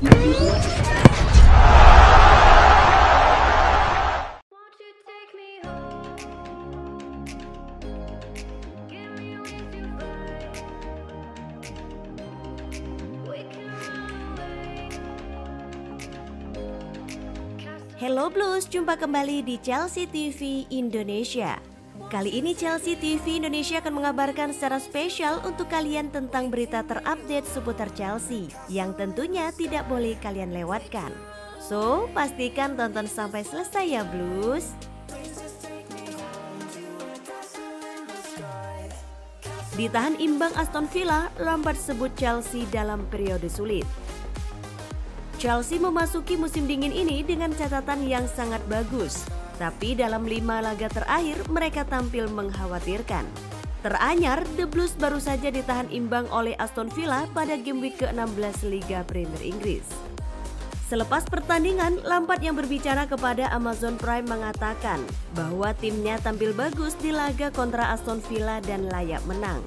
Hello Blues, jumpa kembali di Chelsea TV Indonesia. Kali ini Chelsea TV Indonesia akan mengabarkan secara spesial untuk kalian tentang berita terupdate seputar Chelsea yang tentunya tidak boleh kalian lewatkan. So, pastikan tonton sampai selesai ya Blues. Ditahan imbang Aston Villa, Lampard sebut Chelsea dalam periode sulit. Chelsea memasuki musim dingin ini dengan catatan yang sangat bagus. Tapi dalam lima laga terakhir mereka tampil mengkhawatirkan. Teranyar, The Blues baru saja ditahan imbang oleh Aston Villa pada game week ke-16 Liga Premier Inggris. Selepas pertandingan, Lampard yang berbicara kepada Amazon Prime mengatakan bahwa timnya tampil bagus di laga kontra Aston Villa dan layak menang.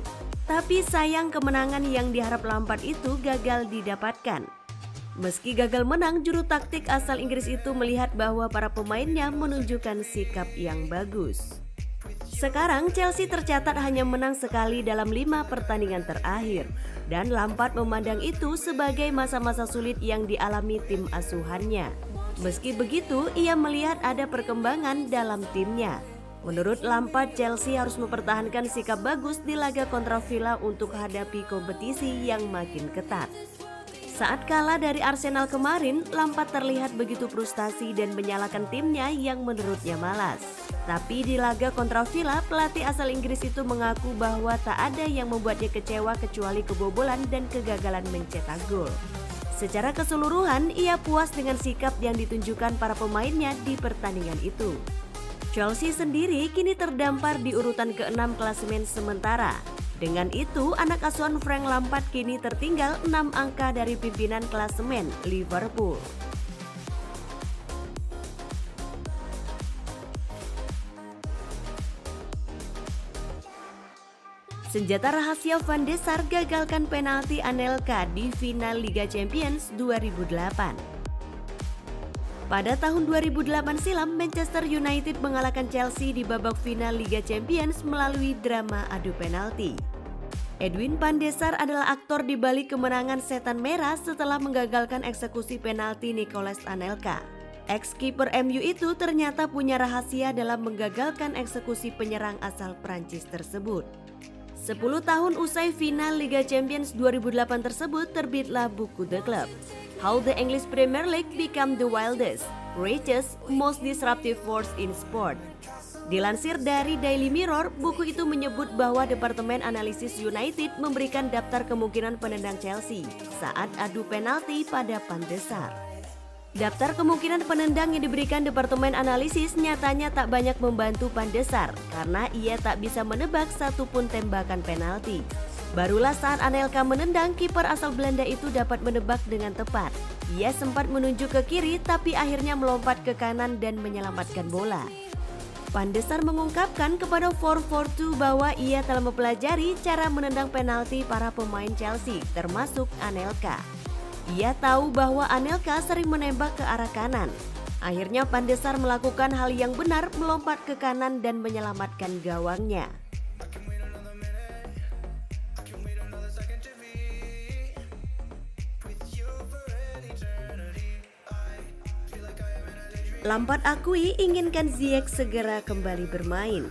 Tapi sayang kemenangan yang diharap Lampard itu gagal didapatkan. Meski gagal menang, juru taktik asal Inggris itu melihat bahwa para pemainnya menunjukkan sikap yang bagus. Sekarang Chelsea tercatat hanya menang sekali dalam lima pertandingan terakhir dan Lampard memandang itu sebagai masa-masa sulit yang dialami tim asuhannya. Meski begitu, ia melihat ada perkembangan dalam timnya. Menurut Lampard, Chelsea harus mempertahankan sikap bagus di laga kontra Villa untuk hadapi kompetisi yang makin ketat. Saat kalah dari Arsenal kemarin, Lampard terlihat begitu frustasi dan menyalahkan timnya yang menurutnya malas. Tapi di laga kontra Villa, pelatih asal Inggris itu mengaku bahwa tak ada yang membuatnya kecewa kecuali kebobolan dan kegagalan mencetak gol. Secara keseluruhan, ia puas dengan sikap yang ditunjukkan para pemainnya di pertandingan itu. Chelsea sendiri kini terdampar di urutan ke-6 klasemen sementara dengan itu, anak asuhan Frank Lampard kini tertinggal 6 angka dari pimpinan klasemen Liverpool. Senjata rahasia Van de Sar gagalkan penalti Anelka di final Liga Champions 2008. Pada tahun 2008 silam, Manchester United mengalahkan Chelsea di babak final Liga Champions melalui drama adu penalti. Edwin Pandesar adalah aktor di balik kemenangan setan merah setelah menggagalkan eksekusi penalti Nicolas Anelka. Ex-kiper MU itu ternyata punya rahasia dalam menggagalkan eksekusi penyerang asal Prancis tersebut. 10 tahun usai final Liga Champions 2008 tersebut terbitlah buku The Club. How the English Premier League Become the Wildest, Richest, Most Disruptive Force in Sport. Dilansir dari Daily Mirror, buku itu menyebut bahwa Departemen Analisis United memberikan daftar kemungkinan penendang Chelsea saat adu penalti pada Pandesar. Daftar kemungkinan penendang yang diberikan Departemen Analisis nyatanya tak banyak membantu Pandesar karena ia tak bisa menebak satupun tembakan penalti. Barulah saat Anelka menendang, kiper asal Belanda itu dapat menebak dengan tepat. Ia sempat menunjuk ke kiri tapi akhirnya melompat ke kanan dan menyelamatkan bola. Pandesar mengungkapkan kepada 442 bahwa ia telah mempelajari cara menendang penalti para pemain Chelsea, termasuk Anelka. Ia tahu bahwa Anelka sering menembak ke arah kanan. Akhirnya Pandesar melakukan hal yang benar melompat ke kanan dan menyelamatkan gawangnya. Lampard akui inginkan Ziyech segera kembali bermain.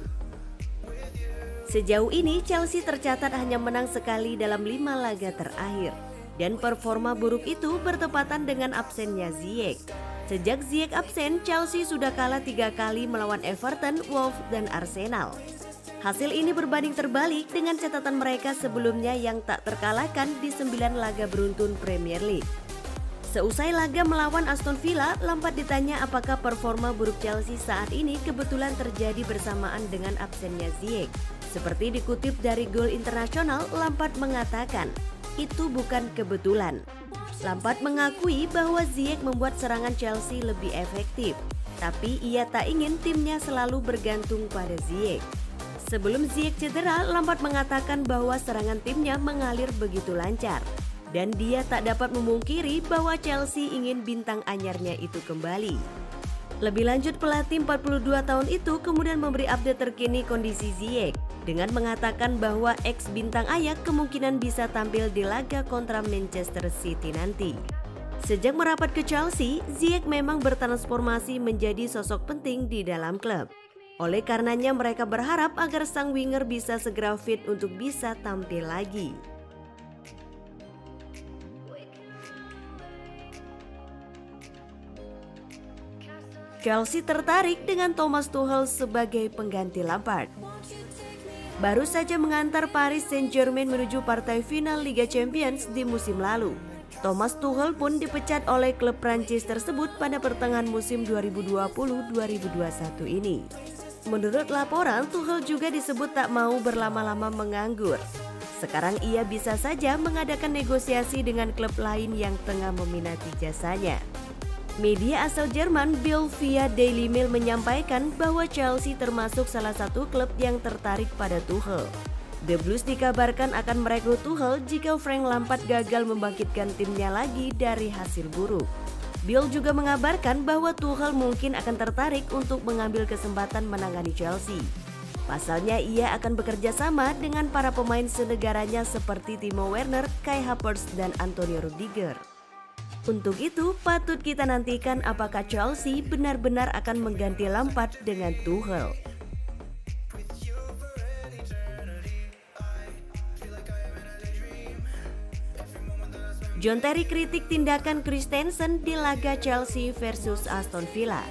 Sejauh ini Chelsea tercatat hanya menang sekali dalam lima laga terakhir dan performa buruk itu bertepatan dengan absennya Ziyech. Sejak Ziyech absen, Chelsea sudah kalah tiga kali melawan Everton, Wolves, dan Arsenal. Hasil ini berbanding terbalik dengan catatan mereka sebelumnya yang tak terkalahkan di sembilan laga beruntun Premier League. Seusai laga melawan Aston Villa, Lampard ditanya apakah performa buruk Chelsea saat ini kebetulan terjadi bersamaan dengan absennya Ziyech. Seperti dikutip dari Gol Internasional, Lampard mengatakan, itu bukan kebetulan. Lampard mengakui bahwa Ziyech membuat serangan Chelsea lebih efektif, tapi ia tak ingin timnya selalu bergantung pada Ziyech. Sebelum Ziyech cedera, Lampard mengatakan bahwa serangan timnya mengalir begitu lancar. Dan dia tak dapat memungkiri bahwa Chelsea ingin bintang anyarnya itu kembali. Lebih lanjut pelatih 42 tahun itu kemudian memberi update terkini kondisi Ziyech dengan mengatakan bahwa ex bintang Ayak kemungkinan bisa tampil di laga kontra Manchester City nanti. Sejak merapat ke Chelsea, Ziyech memang bertransformasi menjadi sosok penting di dalam klub. Oleh karenanya mereka berharap agar sang winger bisa segera fit untuk bisa tampil lagi. Chelsea tertarik dengan Thomas Tuchel sebagai pengganti Lampard. Baru saja mengantar Paris Saint-Germain menuju partai final Liga Champions di musim lalu. Thomas Tuchel pun dipecat oleh klub Prancis tersebut pada pertengahan musim 2020-2021 ini. Menurut laporan, Tuchel juga disebut tak mau berlama-lama menganggur. Sekarang ia bisa saja mengadakan negosiasi dengan klub lain yang tengah meminati jasanya. Media asal Jerman Bill via Daily Mail menyampaikan bahwa Chelsea termasuk salah satu klub yang tertarik pada Tuchel. The Blues dikabarkan akan merekrut Tuchel jika Frank Lampard gagal membangkitkan timnya lagi dari hasil buruk. Bill juga mengabarkan bahwa Tuchel mungkin akan tertarik untuk mengambil kesempatan menangani Chelsea. Pasalnya ia akan bekerja sama dengan para pemain senegaranya seperti Timo Werner, Kai Havertz, dan Antonio Rudiger. Untuk itu, patut kita nantikan apakah Chelsea benar-benar akan mengganti Lampard dengan Tuchel. John Terry kritik tindakan Christensen di laga Chelsea versus Aston Villa.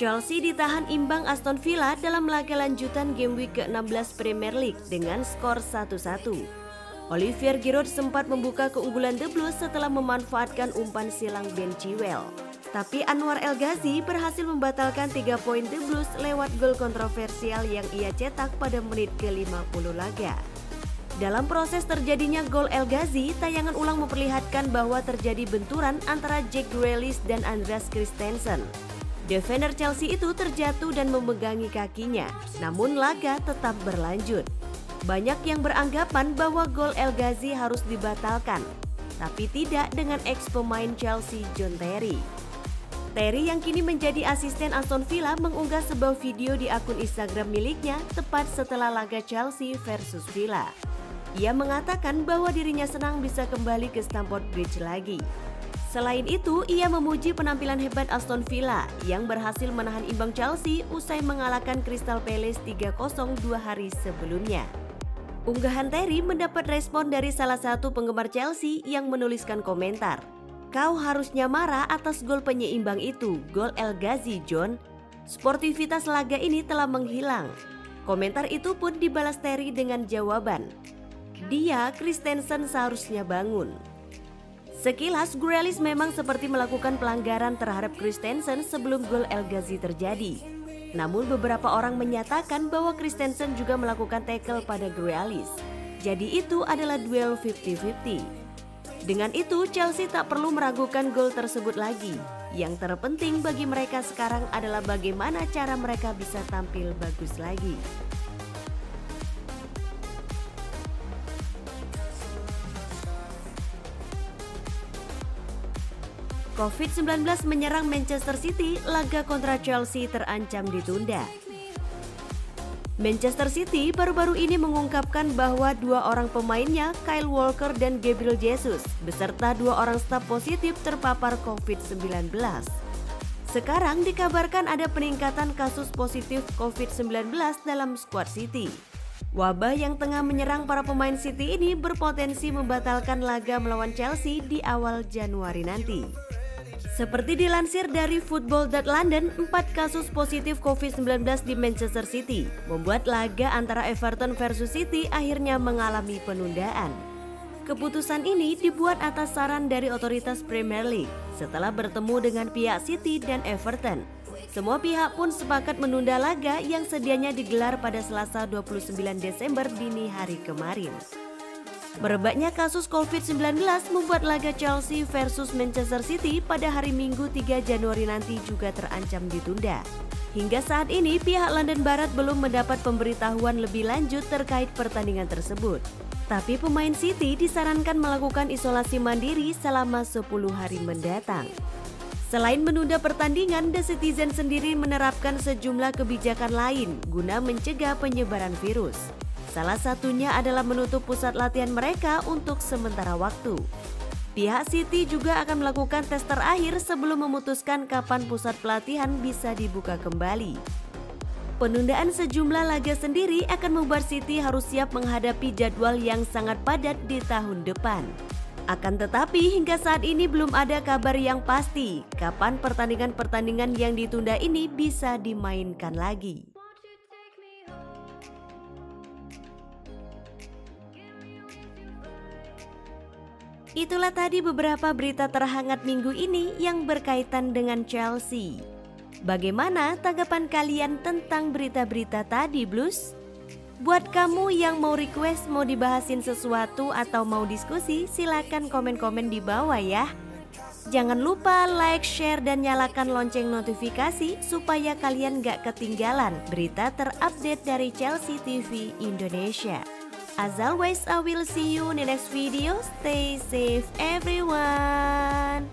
Chelsea ditahan imbang Aston Villa dalam laga lanjutan game week ke-16 Premier League dengan skor 1-1. Olivier Giroud sempat membuka keunggulan The Blues setelah memanfaatkan umpan silang Ben Chilwell. Tapi Anwar El Ghazi berhasil membatalkan 3 poin The Blues lewat gol kontroversial yang ia cetak pada menit ke-50 laga. Dalam proses terjadinya gol El Ghazi, tayangan ulang memperlihatkan bahwa terjadi benturan antara Jack Grealish dan Andreas Christensen. Defender Chelsea itu terjatuh dan memegangi kakinya, namun laga tetap berlanjut. Banyak yang beranggapan bahwa gol El Ghazi harus dibatalkan, tapi tidak dengan ex pemain Chelsea John Terry. Terry yang kini menjadi asisten Aston Villa mengunggah sebuah video di akun Instagram miliknya tepat setelah laga Chelsea versus Villa. Ia mengatakan bahwa dirinya senang bisa kembali ke Stamford Bridge lagi. Selain itu, ia memuji penampilan hebat Aston Villa yang berhasil menahan imbang Chelsea usai mengalahkan Crystal Palace 3-0 dua hari sebelumnya. Unggahan Terry mendapat respon dari salah satu penggemar Chelsea yang menuliskan komentar. Kau harusnya marah atas gol penyeimbang itu, gol El Ghazi, John. Sportivitas laga ini telah menghilang. Komentar itu pun dibalas Terry dengan jawaban, dia, Christensen seharusnya bangun. Sekilas, Grealish memang seperti melakukan pelanggaran terhadap Christensen sebelum gol El Ghazi terjadi. Namun beberapa orang menyatakan bahwa Christensen juga melakukan tackle pada Grealish. Jadi itu adalah duel 50-50. Dengan itu, Chelsea tak perlu meragukan gol tersebut lagi. Yang terpenting bagi mereka sekarang adalah bagaimana cara mereka bisa tampil bagus lagi. COVID-19 menyerang Manchester City, laga kontra Chelsea terancam ditunda. Manchester City baru-baru ini mengungkapkan bahwa dua orang pemainnya, Kyle Walker dan Gabriel Jesus, beserta dua orang staf positif terpapar COVID-19. Sekarang dikabarkan ada peningkatan kasus positif COVID-19 dalam skuad City. Wabah yang tengah menyerang para pemain City ini berpotensi membatalkan laga melawan Chelsea di awal Januari nanti. Seperti dilansir dari Football.London, 4 kasus positif COVID-19 di Manchester City membuat laga antara Everton versus City akhirnya mengalami penundaan. Keputusan ini dibuat atas saran dari otoritas Premier League setelah bertemu dengan pihak City dan Everton. Semua pihak pun sepakat menunda laga yang sedianya digelar pada Selasa 29 Desember dini hari kemarin. Merebaknya kasus COVID-19 membuat laga Chelsea versus Manchester City pada hari Minggu 3 Januari nanti juga terancam ditunda. Hingga saat ini pihak London Barat belum mendapat pemberitahuan lebih lanjut terkait pertandingan tersebut. Tapi pemain City disarankan melakukan isolasi mandiri selama 10 hari mendatang. Selain menunda pertandingan, The Citizen sendiri menerapkan sejumlah kebijakan lain guna mencegah penyebaran virus. Salah satunya adalah menutup pusat latihan mereka untuk sementara waktu. Pihak City juga akan melakukan tes terakhir sebelum memutuskan kapan pusat pelatihan bisa dibuka kembali. Penundaan sejumlah laga sendiri akan membuat City harus siap menghadapi jadwal yang sangat padat di tahun depan. Akan tetapi hingga saat ini belum ada kabar yang pasti kapan pertandingan-pertandingan yang ditunda ini bisa dimainkan lagi. Itulah tadi beberapa berita terhangat minggu ini yang berkaitan dengan Chelsea. Bagaimana tanggapan kalian tentang berita-berita tadi, Blues? Buat kamu yang mau request mau dibahasin sesuatu atau mau diskusi, silakan komen-komen di bawah ya. Jangan lupa like, share, dan nyalakan lonceng notifikasi supaya kalian gak ketinggalan berita terupdate dari Chelsea TV Indonesia. As always, I will see you in the next video. Stay safe, everyone.